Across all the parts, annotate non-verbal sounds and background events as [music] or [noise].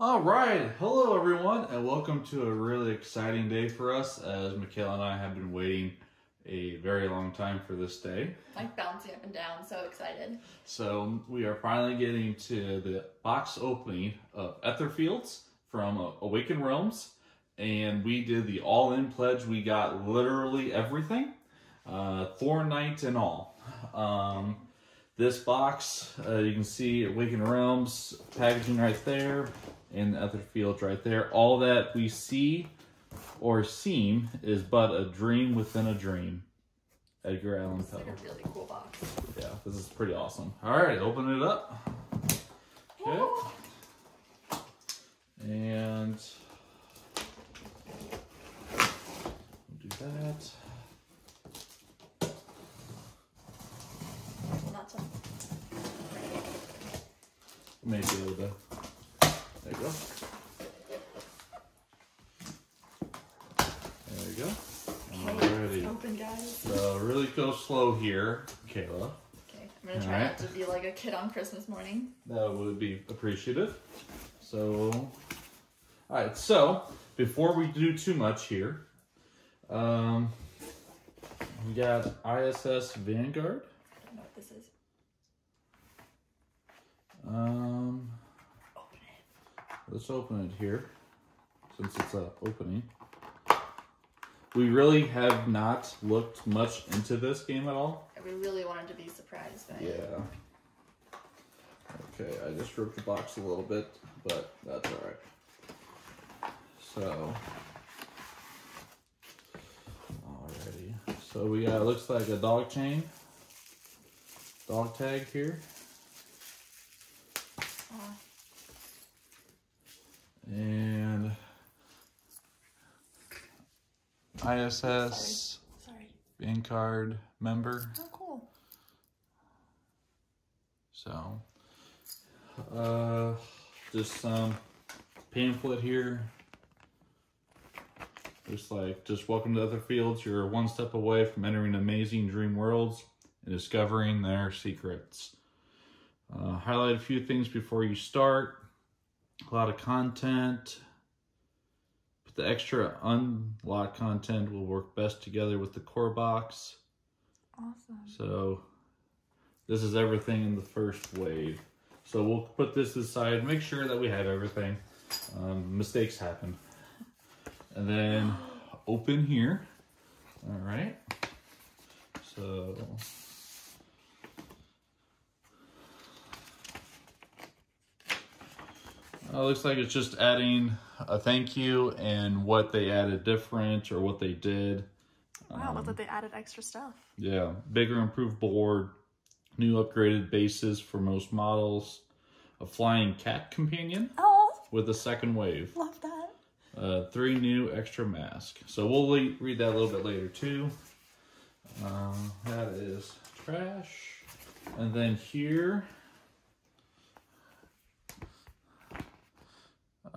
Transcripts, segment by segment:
All right, hello everyone, and welcome to a really exciting day for us as Michaela and I have been waiting a very long time for this day. Like bouncing up and down, so excited. So we are finally getting to the box opening of Etherfields from Awakened Realms, and we did the all-in pledge. We got literally everything, uh, Thorn Knight and all. Um, this box, uh, you can see Awakened Realms packaging right there, and the Etherfields right there. All that we see or seem is but a dream within a dream. Edgar Allan Poe. like a really cool box. Yeah, this is pretty awesome. All right, open it up. Okay. And we'll do that. Well, not so. Maybe a little bit. There you go. There you go. Alrighty. Open, guys. Go slow here, Kayla. Okay, I'm gonna try not to be like a kid on Christmas morning. That would be appreciative. So, all right. So before we do too much here, um, we got ISS Vanguard. I don't know what this is. Um, Open it. let's open it here, since it's a opening. We really have not looked much into this game at all. We really wanted to be surprised by Yeah. Okay, I just ripped the box a little bit, but that's alright. So. Alrighty. So we got, looks like a dog chain. Dog tag here. Aw, And. ISS sorry. card member. Oh, cool. So, uh, just some pamphlet here. Just like, just welcome to Etherfields. You're one step away from entering amazing dream worlds and discovering their secrets. Uh, highlight a few things before you start. A lot of content. The extra unlock content will work best together with the core box. Awesome. So this is everything in the first wave. So we'll put this aside, make sure that we have everything. Um, mistakes happen. And then open here. All right. So uh, looks like it's just adding a thank you and what they added different or what they did. Wow, Um, looks like they added extra stuff. yeah, bigger improved board, new upgraded bases for most models, a flying cat companion Oh, with a second wave, love that. uh, three new extra mask. So we'll read that a little bit later too. Um, that is trash. And then here,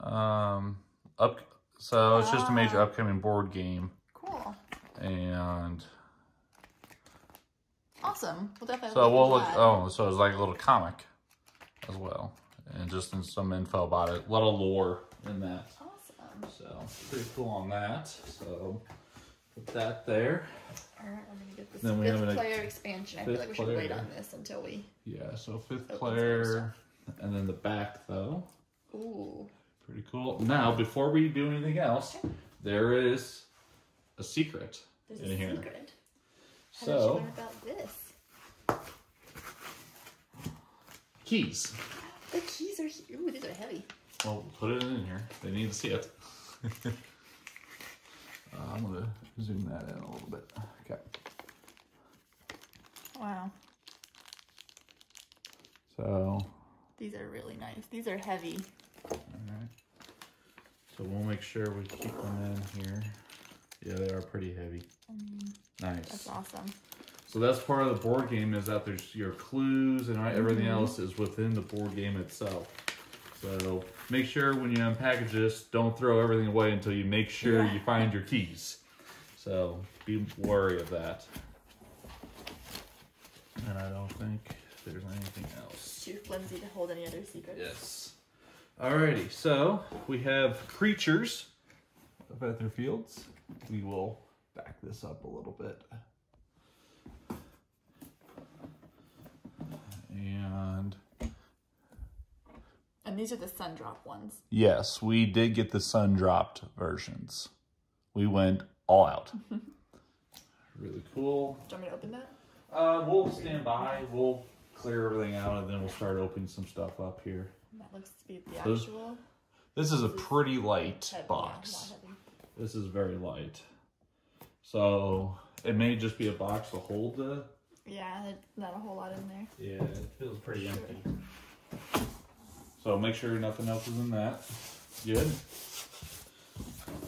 um, up. So it's just a major upcoming board game, Cool. and Awesome. We'll definitely So we'll look. that. Oh, so it's like a little comic as well, and just in some info about it. A lot of lore in that. Awesome. So pretty cool on that. So put that there. Alright, we're gonna get this Then we fifth have an- player expansion. I feel like we should wait on this until we. Yeah. So fifth player, and then the back though. Ooh. Pretty cool. Now, before we do anything else, there is a secret There's in a here. secret. How did you So learn about this? keys. The keys are here. Ooh, these are heavy. Well, put it in here. They need to see it. [laughs] uh, I'm gonna zoom that in a little bit. Okay. Wow. So, These are really nice. These are heavy. So we'll make sure we keep them in here. Yeah, they are pretty heavy. That's Nice. That's awesome. So that's part of the board game is that there's your clues and everything Mhm. else is within the board game itself. So make sure when you unpackage this, don't throw everything away until you make sure Yeah. you find your keys. So be wary of that. And I don't think there's anything else. Too flimsy to hold any other secrets. Yes. Alrighty, so we have creatures of Ether Fields. We will back this up a little bit. And And these are the sun drop ones. yes, we did get the sun dropped versions. We went all out. [laughs] really cool. Do you want me to open that? Uh, we'll stand by. We'll clear everything out, and then we'll start opening some stuff up here. That looks to be the actual This is a pretty light heavy, box. heavy. This is very light. So it may just be a box to hold the. Yeah, not a whole lot in there. Yeah, it feels pretty empty. So make sure nothing else is in that. Good.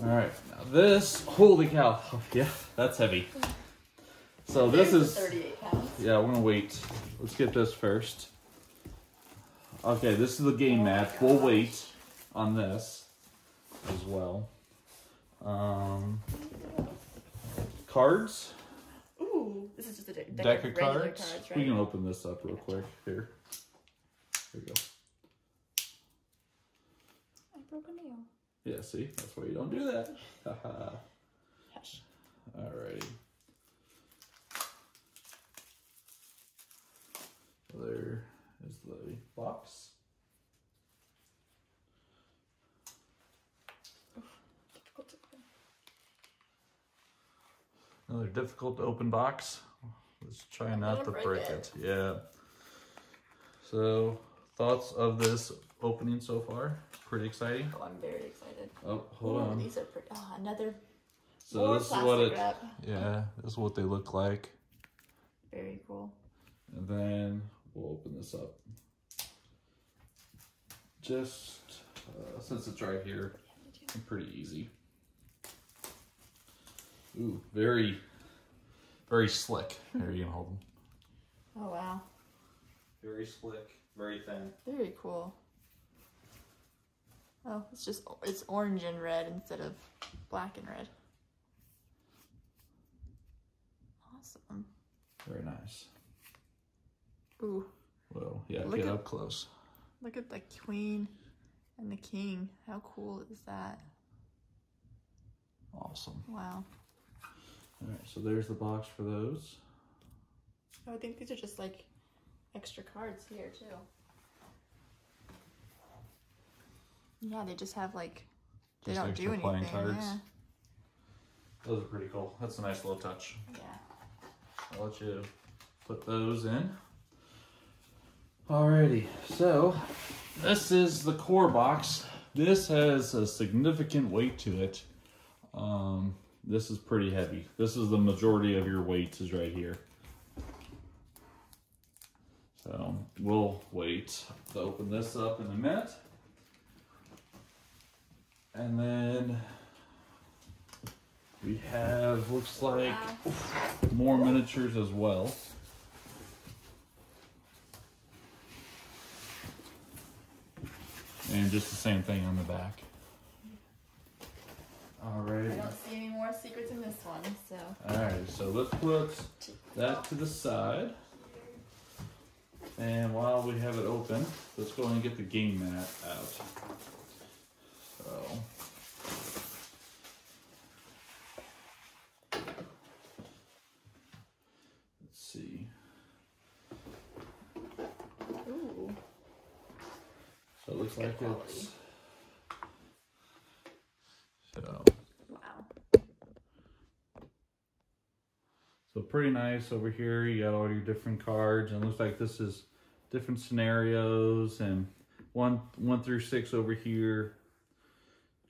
All right, now this. Holy cow! [laughs] Oh, yeah, that's heavy. So this There's is. 38 pounds. Yeah, we're gonna wait. Let's get this first. Okay, this is the game Oh my map. We'll wait on this as well. Um, cards, Ooh, this is just a deck, deck, of of regular cards. cards, We can open this up real quick. Here, here we go. I broke a nail. Yeah, see, that's why you don't do that. Haha. Hush. Alrighty. There is the box. To. Another difficult to open box. Let's try not gonna break break it. it. Yeah. So, thoughts of this opening so far? Pretty exciting. Oh, I'm very excited. Oh, hold Ooh, on. These are pretty. Oh, another So this is what it. wrap. Yeah, this is what they look like. Very cool. And then we'll open this up. Just uh, since it's right here, pretty easy. Ooh, very, very slick. Here, you can hold them. Oh wow, Very slick, very thin. very cool. Oh, it's just it's orange and red instead of black and red. Awesome. Very nice. Ooh, Well, yeah, Look get at- up close. look at the queen and the king. How cool is that? Awesome. Wow. All right, so there's the box for those. Oh, I think these are just like extra cards here too. Yeah, they just have like they Just don't do anything. playing cards. Yeah. Those are pretty cool. That's a nice little touch. yeah. I'll let you put those in. Alrighty, so this is the core box. This has a significant weight to it. Um, this is pretty heavy. This is the majority of your weight is right here. So we'll wait to open this up in a minute. And then we have, looks like more miniatures as well. And just the same thing on the back. Alright. I don't see any more secrets in this one, so Alright, so let's put that to the side. And while we have it open, let's go and get the game mat out. So. Let's see. ooh, So it looks like quality. it's. So. wow. So pretty nice over here. You got all your different cards, and it looks like this is different scenarios, and one one through six over here.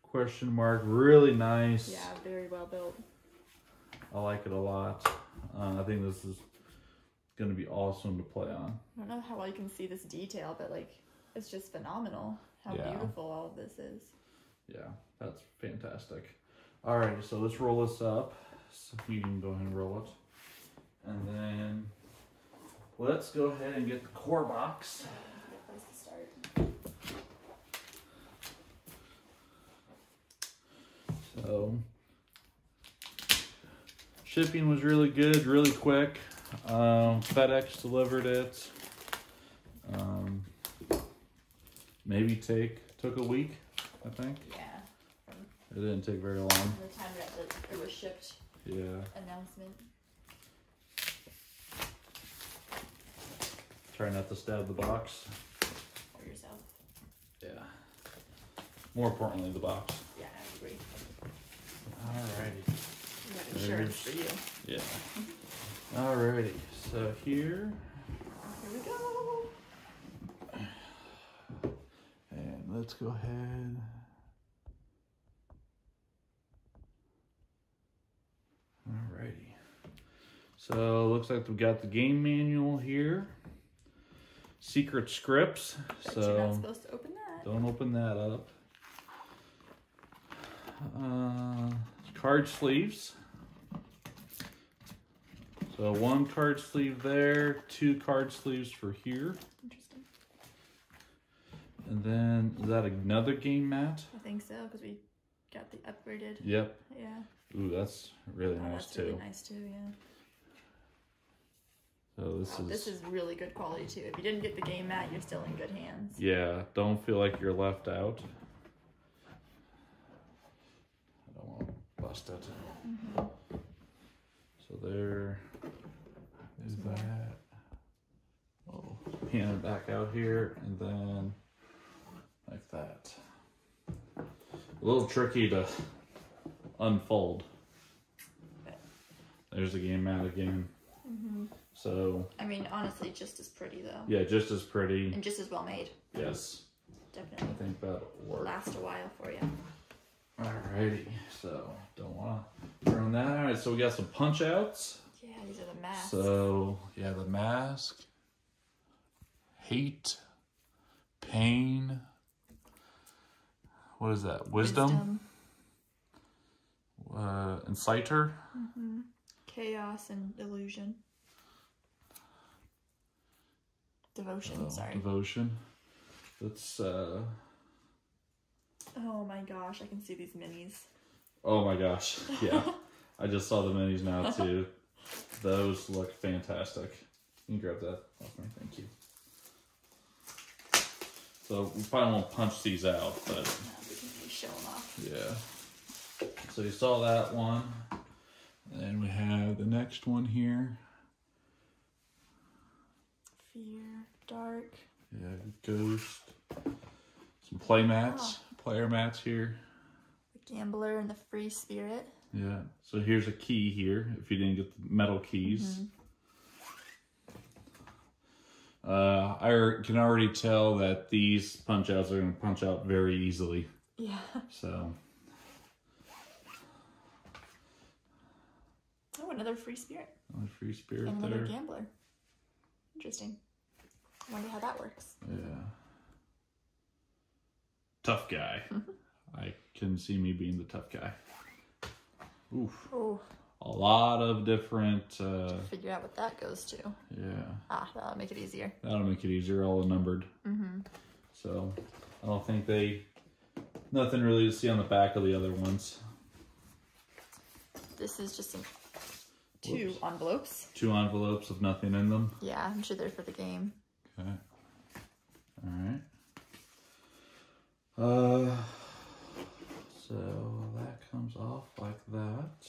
Question mark, really nice. Yeah, very well built. I like it a lot. Uh, I think this is gonna be awesome to play on. I don't know how well you can see this detail, but like it's just phenomenal how Yeah. beautiful all of this is. Yeah, that's fantastic. Alright, so let's roll this up. So you can go ahead and roll it. And then let's go ahead and get the core box. Good place to start. So shipping was really good, really quick. Um, FedEx delivered it. Um, maybe take Took a week, I think. Yeah. It didn't take very long. the time that the, it was shipped Yeah. announcement. Try not to stab the box. Or yourself. Yeah. More importantly, the box. Yeah, I agree. Alrighty. We got insurance for you. Yeah. Alrighty. So here, Here we go. Let's go ahead. Alrighty. So looks like we've got the game manual here. Secret scripts. Bet you're not So supposed to open that. don't open that up. Uh, card sleeves. So one card sleeve there, two card sleeves for here. Interesting. And then is that another game mat? I think so, because we got the upgraded. Yep. Yeah. Ooh, that's really Oh, nice that's too. really nice too, yeah. So this Wow, is this is really good quality too. If you didn't get the game mat, you're still in good hands. yeah. Don't feel like you're left out. I don't want to bust it. Mm-hmm. So there is that. Oh, it back out here and then like that. A little tricky to unfold. There's the game mat again. Mm-hmm. So I mean, honestly, just as pretty though, yeah, just as pretty. and just as well made. Yes, Definitely. I think that'll work. last a while for you. Alrighty, so don't want to ruin that. Alright, so we got some punch outs. Yeah, these are the masks. So yeah, the mask, hate, pain. What is that? Wisdom, Uh, inciter. hmm Chaos and illusion. Devotion. Oh, sorry. Devotion. That's uh. Oh my gosh, I can see these minis. Oh my gosh, yeah. [laughs] I just saw the minis now too. Those look fantastic. You can grab that off me, thank you. So we probably won't punch these out, but We can show them off. yeah. So you saw that one. And then we have the next one here. Fear, dark. Yeah, ghost. Some play mats, ah. player mats here. The gambler and the free spirit. Yeah. So here's a key here if you didn't get the metal keys. Mm-hmm. Uh, I can already tell that these punch outs are going to punch out very easily. Yeah. So, Oh, another free spirit. another free spirit And another there. gambler. Interesting. I wonder how that works. Yeah. Tough guy. [laughs] I can see me being the tough guy. Oof. Oh, A lot of different, uh, figure out what that goes to. yeah. Ah, that'll make it easier. That'll make it easier, all numbered. Mm-hmm. So I don't think they nothing really to see on the back of the other ones. This is just some two Whoops. envelopes. Two envelopes of nothing in them. Yeah, I'm sure they're for the game. Okay. All right. Uh so that comes off like that.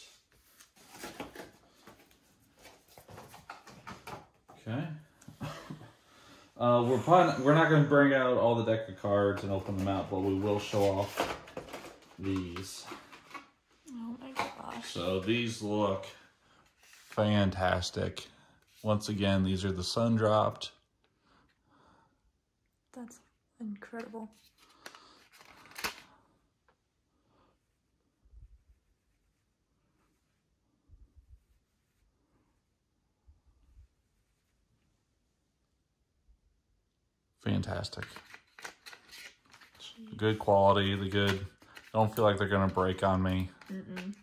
Okay. [laughs] Uh, we're probably we're not going to bring out all the deck of cards and open them out, but we will show off these. Oh my gosh. So these look fantastic. Once again, these are the sun dropped. That's incredible. Fantastic. Good quality, the good. Don't feel like they're gonna break on me. Mm-mm.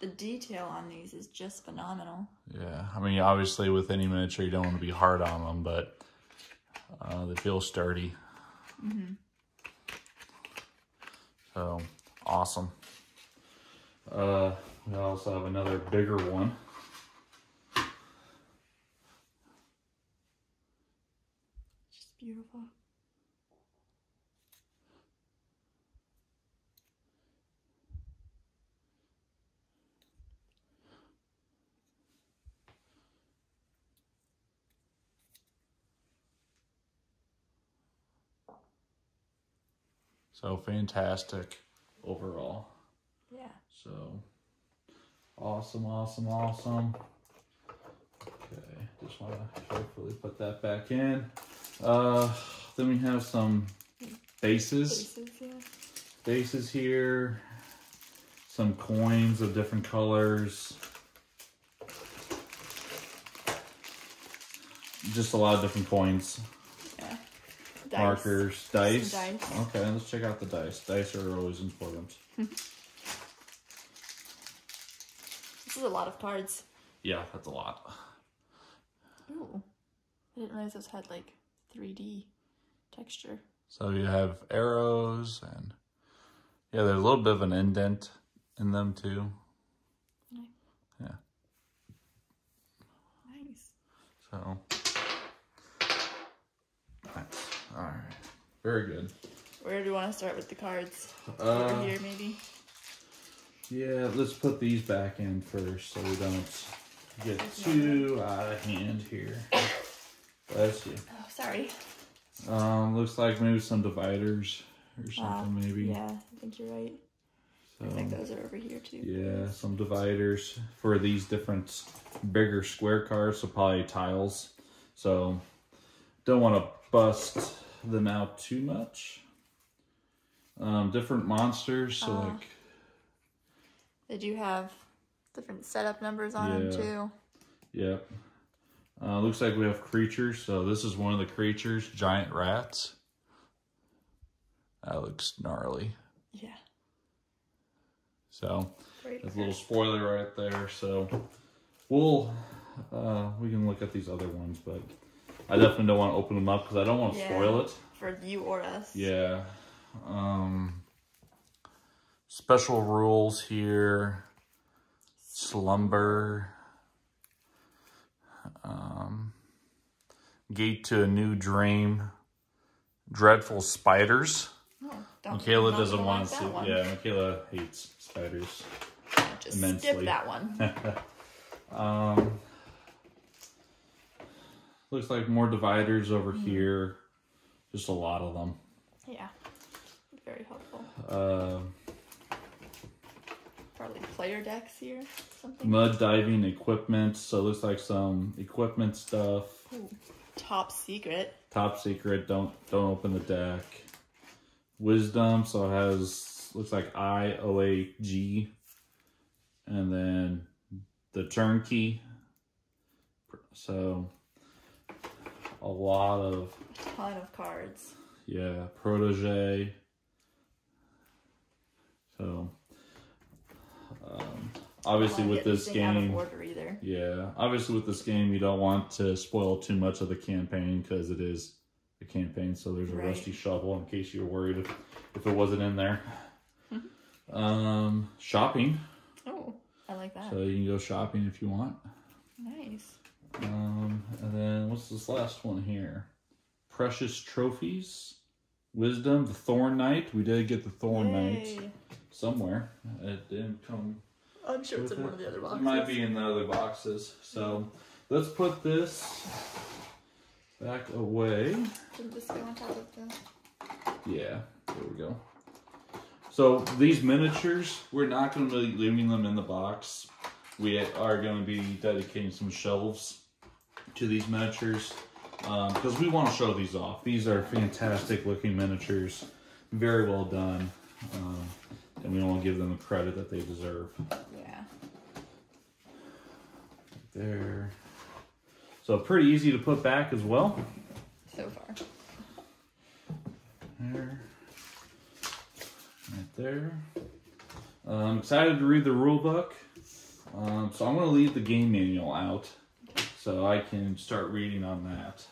The detail on these is just phenomenal. Yeah, I mean, obviously with any miniature, you don't want to be hard on them, but uh, they feel sturdy. Mm -hmm. So awesome. Uh, we also have another bigger one. beautiful. So fantastic overall. Yeah. So awesome, awesome, awesome. Okay, just want to hopefully put that back in. Uh, then we have some bases, Faces, yeah. bases here. Some coins of different colors. Just a lot of different coins, Yeah. Dice. markers, dice. dice. Okay, let's check out the dice. Dice are always important. [laughs] This is a lot of cards. Yeah, that's a lot. Ooh. I didn't realize this had like 3D texture. So you have arrows and yeah, there's a little bit of an indent in them too. Nice. Yeah. Nice. So nice. All right. Very good. Where do you want to start with the cards? Uh, Over here, maybe? Yeah, let's put these back in first so we don't get too out of hand here. Bless you. Oh, sorry. Um, looks like maybe some dividers or Ah, something maybe. Yeah, I think you're right. So, I think those are over here too. yeah, some dividers for these different bigger square cars, so probably tiles. So don't want to bust them out too much. Um, different monsters, so Ah. like They do have different setup numbers on Yeah. them too. Yep. Uh, looks like we have creatures. So this is one of the creatures, giant rats. That looks gnarly. Yeah. So Great. there's a little spoiler right there. So we'll uh, we can look at these other ones, but I definitely don't want to open them up because I don't want to Yeah. spoil it. For you or us. Yeah. Um, special rules here. Slumber. Um, gate to a new dream. Dreadful spiders. Oh, Michaela doesn't gonna want like to see. one. Yeah, Michaela hates spiders. Just immensely. skip that one. [laughs] Um, looks like more dividers over here. Just a lot of them. yeah. Very helpful. Uh, Probably player decks here. Something. mud diving equipment. So it looks like some equipment stuff. Ooh, top secret. Top secret. Don't don't open the deck. Wisdom. So it has looks like I O A G, and then the turnkey. So a lot of A ton of cards. yeah protege. So um, obviously with this anything out of game. Yeah, obviously with this game, you don't want to spoil too much of the campaign because it is a campaign. So there's a Right. rusty shovel in case you're worried if, if it wasn't in there. [laughs] um, shopping, Oh, I like that. so you can go shopping if you want. nice. Um, and then what's this last one here? Precious trophies, wisdom, the Thorn Knight. We did get the Thorn Knight somewhere. It didn't come I'm sure it's in one of the other boxes. It might be in the other boxes. So let's put this back away. Didn't this go on top of the? Yeah, there we go. So these miniatures, we're not going to be leaving them in the box. We are going to be dedicating some shelves to these miniatures because we want to show these off. These are fantastic looking miniatures, very well done, um, and we want to give them the credit that they deserve. There. So pretty easy to put back as well. So far. There. Right there. Uh, I'm excited to read the rule book. Um, so I'm going to leave the game manual out so I can start reading on that.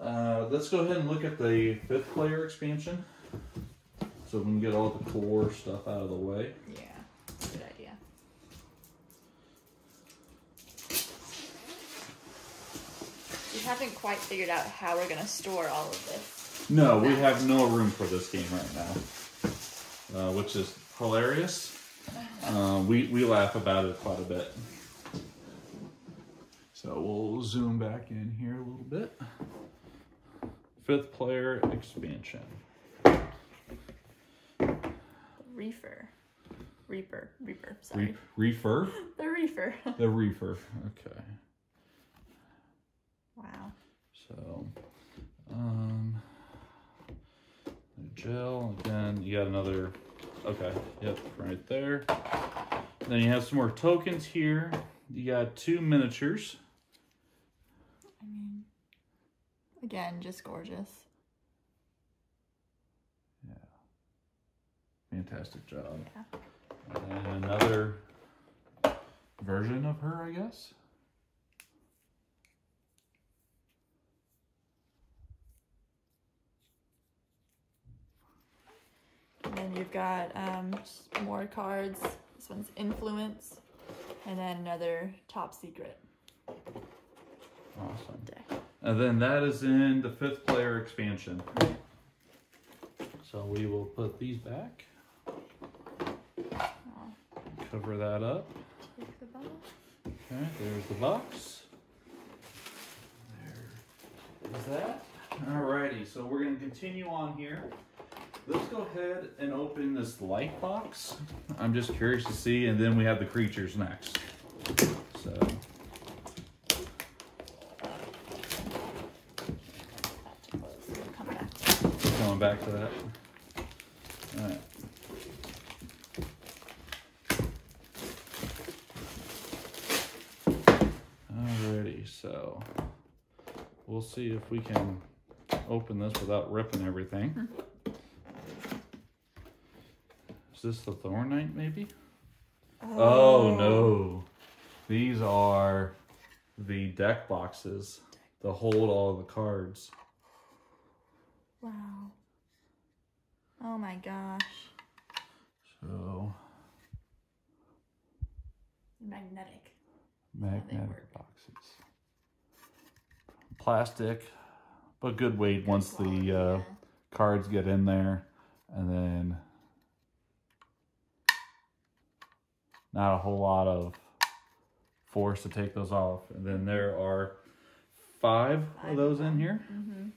Uh, let's go ahead and look at the fifth player expansion so we can get all the core stuff out of the way. Yeah. Good idea. We haven't quite figured out how we're gonna store all of this. No, we have no room for this game right now, uh, which is hilarious. Uh, we we laugh about it quite a bit. So we'll zoom back in here a little bit. Fifth player expansion. reefer. Reaper. Reaper. Sorry. Re- reefer? [laughs] The reefer. the reefer. Okay. Wow. So, um, gel again. You got another. Okay. Yep. Right there. Then you have some more tokens here. You got two miniatures. I mean, again, just gorgeous. Yeah. Fantastic job. Yeah. And another version of her, I guess. And then you've got um, more cards. This one's Influence. And then another Top Secret Awesome. deck. And then that is in the fifth player expansion. So we will put these back. Cover that up. Take the bottle. Okay, there's the box. There is that. Alrighty, so we're gonna continue on here. Let's go ahead and open this light box. I'm just curious to see, and then we have the creatures next. So. Come back. Going back to that. Alright. Alrighty, so we'll see if we can open this without ripping everything. Is this the Thorn Knight maybe? Oh no. These are the deck boxes that hold all the cards. Wow. Oh my gosh. So Magnetic. magnetic boxes. Plastic, but good weight once Quality, the uh, yeah. cards get in there, and then not a whole lot of force to take those off. And then there are five, Five of those in here. Mm-hmm.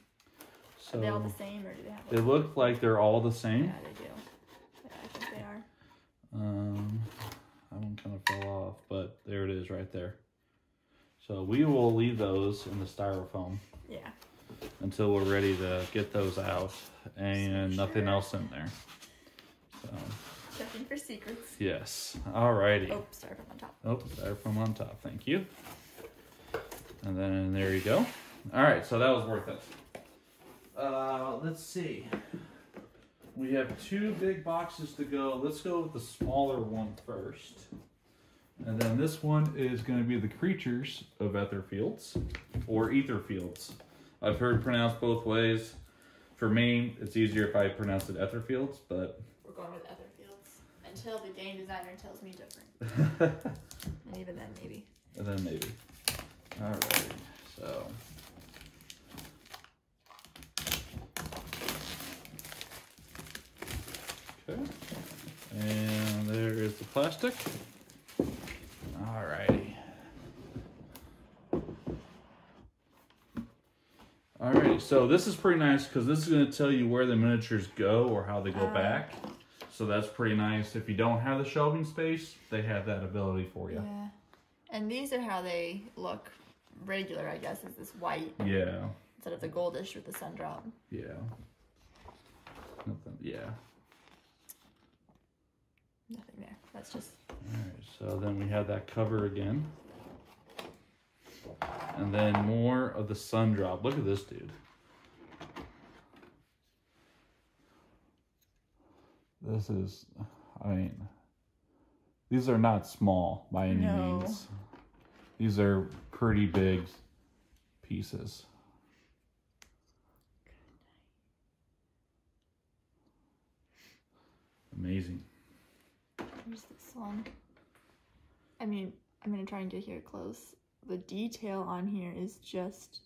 So Are they all the same or do they have they look like they're all the same. Yeah, they do. Yeah, I think they are. Um, that one kind of fell off, but there it is right there. So we will leave those in the styrofoam Yeah. until we're ready to get those out and So nothing sure. else in there. So, Checking for secrets. yes. Alrighty. Oh, styrofoam on top. Oh, styrofoam on top. Thank you. And then there you go. All right, so that was worth it. Uh, let's see. We have two big boxes to go. Let's go with the smaller one first. And then this one is going to be the creatures of Etherfields or Etherfields. I've heard pronounced both ways. For me, it's easier if I pronounce it Etherfields, but We're going with Etherfields until the game designer tells me different. [laughs] and even then, maybe. And then maybe. Alright, so. Okay. And there is the plastic. Alrighty. Alrighty, so this is pretty nice because this is going to tell you where the miniatures go or how they go Ah. back. So that's pretty nice. If you don't have the shelving space, they have that ability for you. Yeah. And these are how they look regular, I guess, is this white Yeah. instead of the goldish with the sun drop. Yeah. Nothing. Yeah. Nothing there. That's just All right. So then we have that cover again, and then more of the sun drop. Look at this dude. This is, I mean, these are not small by any No. means. These are pretty big pieces. Amazing. Here's this one. I mean, I'm gonna try and get here close. The detail on here is just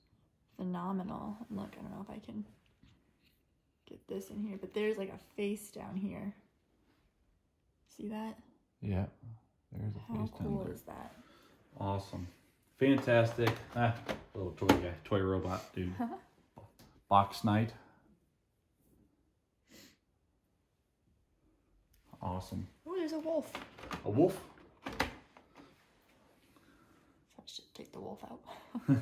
phenomenal. And look, I don't know if I can get this in here, but there's like a face down here. See that? Yeah. There's a How face down cool there. is that? Awesome. Fantastic. Ah, little toy guy, toy robot dude. [laughs] Box Knight. Awesome. Oh, there's a wolf. A wolf. I should take the wolf out. [laughs]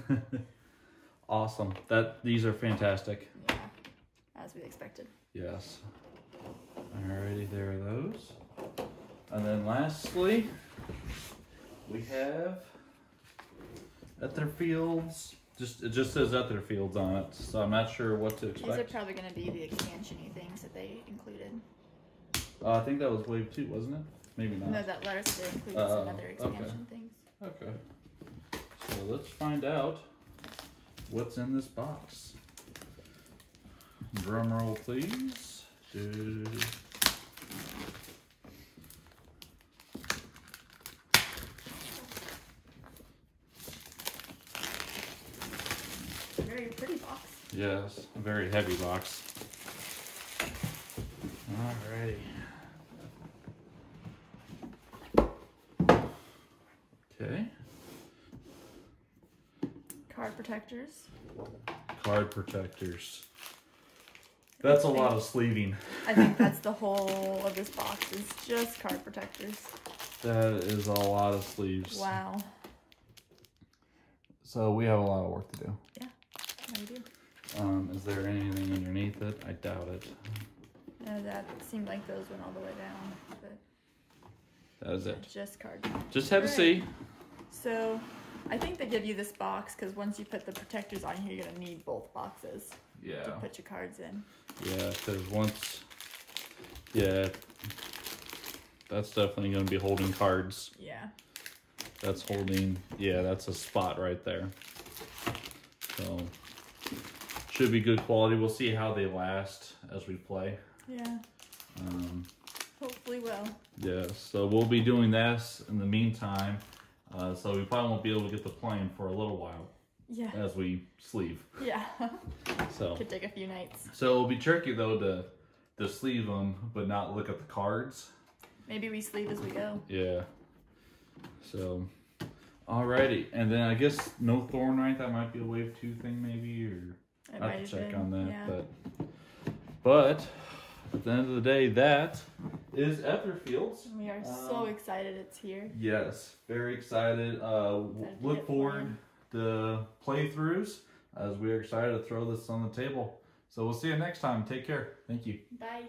[laughs] awesome. That these are fantastic. yeah, as we expected. Yes. Alrighty, there are those. And then lastly, we have Etherfields. Just it just says Etherfields on it, so I'm not sure what to expect. These are probably going to be the expansion-y things that they included. Uh, I think that was wave two, wasn't it? Maybe not. No, that letter said included Oh, some other okay. expansion things. Okay. So let's find out what's in this box. Drum roll, please. Do- Very pretty box. Yes, a very heavy box. Alrighty. Okay, Card protectors. card protectors. That's a lot of sleeving. I think that's the whole of this box is just card protectors. That is a lot of sleeves. Wow. So we have a lot of work to do. Yeah, I do. Um, is there anything underneath it? I doubt it. No, that seemed like those went all the way down, but That is it. just card. Just had to Alright. see. So, I think they give you this box because once you put the protectors on here, you're gonna need both boxes Yeah. to put your cards in. Yeah, because once, yeah, that's definitely going to be holding cards. Yeah. That's holding, yeah, that's a spot right there. So, should be good quality. We'll see how they last as we play. Yeah. Um, Hopefully, will. yeah, so we'll be doing this in the meantime. Uh, so we probably won't be able to get the plane for a little while Yeah. as we sleeve. Yeah. [laughs] So. Could take a few nights. So it'll be tricky though to to sleeve them, but not look at the cards. Maybe we sleeve as we go. Yeah. So, alrighty, and then I guess no Thorn Knight. that might be a wave two thing maybe, or It I have to check been, on that. Yeah. But but at the end of the day, that is Etherfields. We are so Um, excited it's here. Yes, very excited. Uh, Excited look forward to playthroughs as we are excited to throw this on the table. So we'll see you next time. Take care. Thank you. Bye.